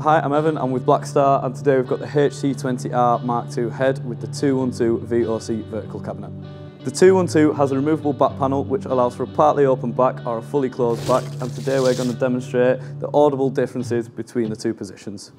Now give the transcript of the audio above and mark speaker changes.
Speaker 1: Hi, I'm Evan, I'm with Blackstar and today we've got the HT20R Mark II head with the 212 VOC vertical cabinet. The 212 has a removable back panel which allows for a partly open back or a fully closed back and today we're going to demonstrate the audible differences between the two positions.